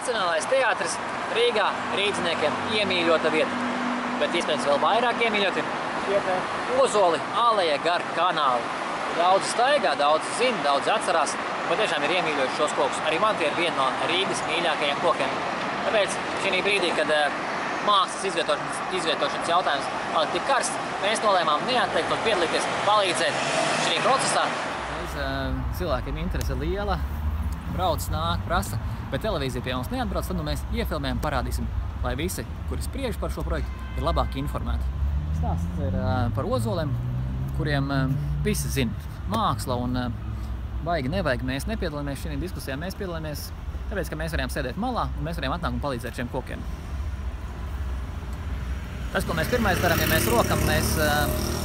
Nacionālais teātris Rīgā rīdziniekiem iemīļota vieta. Bet iespējams vēl vairāk iemīļoti vieta Ozoli aleja gar kanālu. Daudz staigā, daudz zina, daudz atcerās. Patiešām ir iemīļojuši šos kokus. Arī man tie ir viena no Rīgas mīļākajiem kokiem. Tāpēc šī brīdī, kad uh, mākslas izvietošanas, izvietošanas jautājums palika tik karsts, mēs nolēmām neatteikt un piedalīties, palīdzēt šī procesā. Mēs, uh, cilvēkiem interese liela, brauc, nāk, prasa, bet televīzija pie mums neatbrauc, tad nu, mēs iefilmējam, parādīsim, lai visi, kuri spriež par šo projektu, ir labāk informēti. Stāsts ir uh, par ozoliem, kuriem uh, visi zina māksla un uh, baigi nevajag. Mēs nepiedalāmies šajā diskusijā, mēs piedalāmies tāpēc, ka mēs varējām sēdēt malā un mēs varējām atnākt un palīdzēt šiem kokiem. Tas, ko mēs pirmais darām, ja mēs rokam, mēs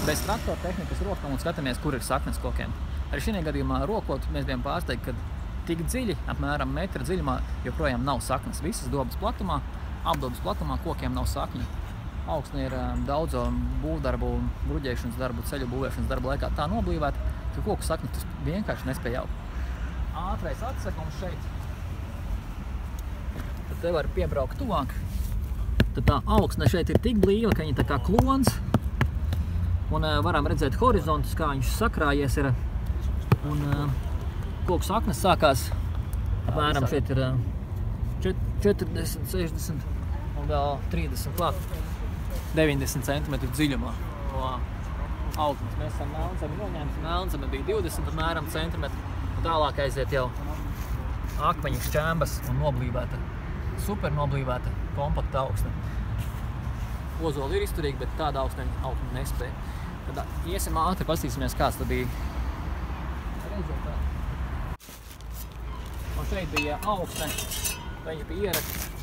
bez traktora tehnikas rokam un skatāmies, kur ir saknes kokiem. Arī šī gadījumā rokot, mēs bijām pārsteigti, ka tik dziļi, apmēram metra dziļumā, joprojām nav saknes. Visas dobas platumā, apdobas platumā kokiem nav sakņu. Augsne ir daudzo būvdarbu, bruģēšanas darbu, ceļu būvēšanas darbu laikā tā noblīvēta, ka koku sakni tas vienkārši nespēja augt. Ātrais atsekums šeit. Tad te var piebraukt tuvāk. Tad tā augsne šeit ir tik blīva, ka viņa tā kā klons. Un uh, varam redzēt horizontus, kā viņš sakrājies ir. Un uh, koku saknes sākās apmēram šeit ir uh, 40, 60 un vēl 30 klāt. 90 cm dziļumā augstnes. Mēs esam Melnzemi noņēmuši. Melnzemi bija 20 apmēram centimetri. Un tālāk aiziet jau akmeņu šķēmbas un noblīvēta, super noblīvēta kompakta augsne. Ozoli ir izturīgi, bet tāda augsne augsne nespēja. Tad iesim ātri, pastīsimies, kāds tad bija rezultāts. Šeit bija augsne, viņa bija ieraksts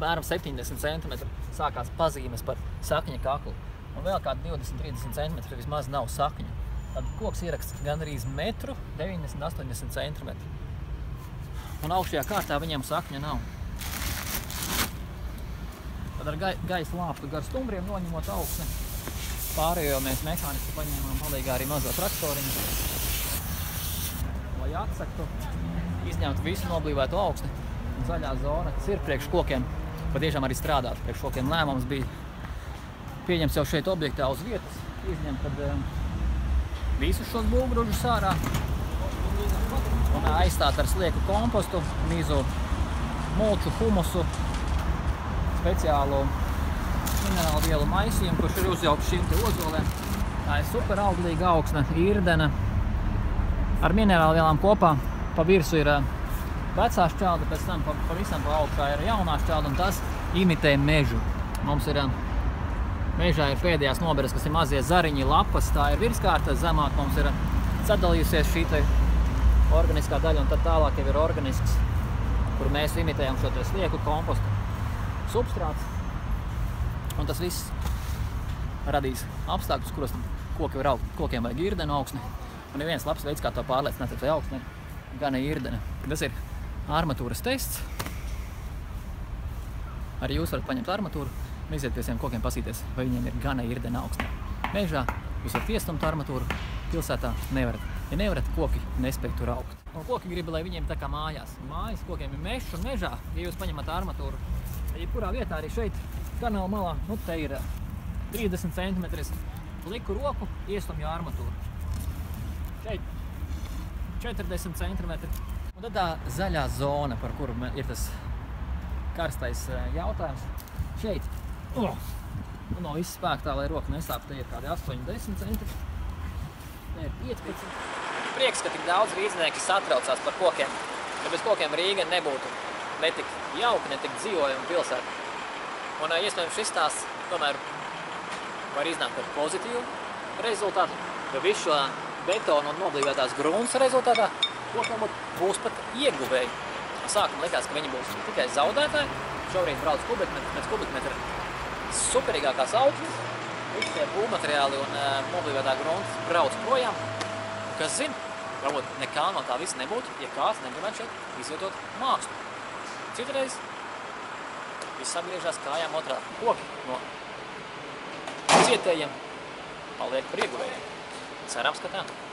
apmēram 70 cm sākās pazīmes par sakņa kaklu. Un vēl kādi 20-30 cm vismaz nav sakņa. Tad koks ieraksts gan arī metru 90-80 cm. Un augšējā kārtā viņiem sakņa nav. Tad ar gai, gaisa lāptu gar stumbriem noņemot augsni. Pārējo mēs mehāniski paņēmām palīgā arī mazo traktoriņu. Lai atsektu, izņemtu visu noblīvētu augsni. Zaļā zona, kas ir priekš kokiem, patiešām arī strādāt. Priekš kokiem lēmums bija pieņemts jau šeit objektā uz vietas, izņemt tad um, visus šos būvgrūžus ārā un aizstāt ar slieku kompostu, mīzu mulču, humusu, speciālu minerālu vielu maisījumu, kurš ir uzjaukts šīm te ozolēm. Tā ir super auglīga augsne, irdena ar minerālu vielām kopā. Pa virsu ir uh, vecā šķelda, pēc tam pa, pavisam pa augšā ir jaunā šķelda, un tas imitē mežu. Mums ir uh, mežā ir pēdējās noberes, kas ir mazie zariņi, lapas, tā ir virskārta, zemāk mums ir sadalījusies šī te organiskā daļa, un tad tālāk jau ir organisks, kur mēs imitējam šo te slieku kompostu substrāts. Un tas viss radīs apstākļus, kuros koki var augt. Kokiem vajag irdenu augsni. Un ir viens labs veids, kā to pārliecināt, vai augsne ir gana irdena. Tas ir armatūras tests. Arī jūs varat paņemt armatūru un iziet pie saviem kokiem pasīties, vai viņiem ir gana irdena augstnē. Mežā jūs varat iestumt armatūru, pilsētā nevarat. Ja nevarat, koki nespēj tur augt. Un koki grib, lai viņiem tā kā mājās. Mājas kokiem ir mežs un mežā, ja jūs paņemat armatūru, jebkurā vietā arī šeit, kanāla malā, nu te ir 30 cm, liku roku, iestumju armatūru. Šeit 40 cm. Un tad tā zaļā zona, par kuru ir tas karstais jautājums. Šeit, oh, no viss spēka tā, lai roka nesāp, te ir kādi 8-10 cm. Te ir 15. Prieks, ka tik daudz rīznieki satraucās par kokiem. Ja bez kokiem Rīga nebūtu netik jauka, netik dzīvojama pilsēta. Un iespējams šis stāsts tomēr var iznākt ar pozitīvu rezultātu, jo visu šo betonu un noblīvētās grūnas rezultātā kokiem būs pat ieguvēji. Sākumā likās, ka viņi būs tikai zaudētāji. Šobrīd brauc kubikmetri pēc kubikmetra superīgākās augsnes. Visi tie būvmateriāli un uh, moblīvētā grunts brauc projām. Un kas zina, varbūt nekā no tā viss nebūtu, ja kāds negribētu šeit izvietot mākslu. Citreiz viss apgriežās kājām otrā. Koki no cietējiem paliek par ieguvējiem. Cerams, ka tā.